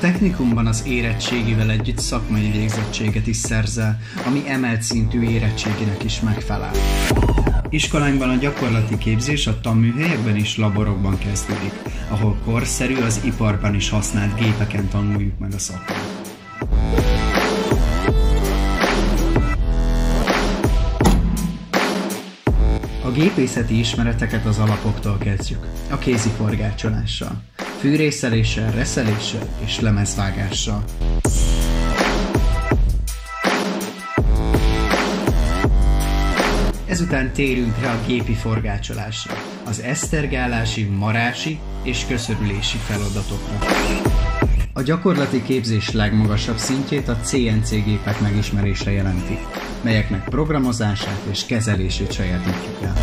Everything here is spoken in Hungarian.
technikumban az érettségivel együtt szakmai végzettséget is szerzel, ami emelt szintű érettséginek is megfelel. Iskolánkban a gyakorlati képzés a tanműhelyekben és laborokban kezdődik, ahol korszerű az iparban is használt gépeken tanuljuk meg a szakmát. A gépészeti ismereteket az alapoktól kezdjük, a kézi forgácsolással, fűrészeléssel, reszeléssel és lemezvágással. Ezután térünk rá a gépi forgácsolásra, az esztergálási, marási és köszörülési feladatokra. A gyakorlati képzés legmagasabb szintjét a CNC gépek megismerése jelenti, melyeknek programozását és kezelését sajátítjuk el.